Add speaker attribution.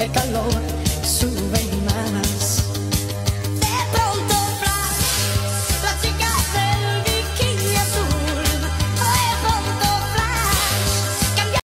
Speaker 1: el calor.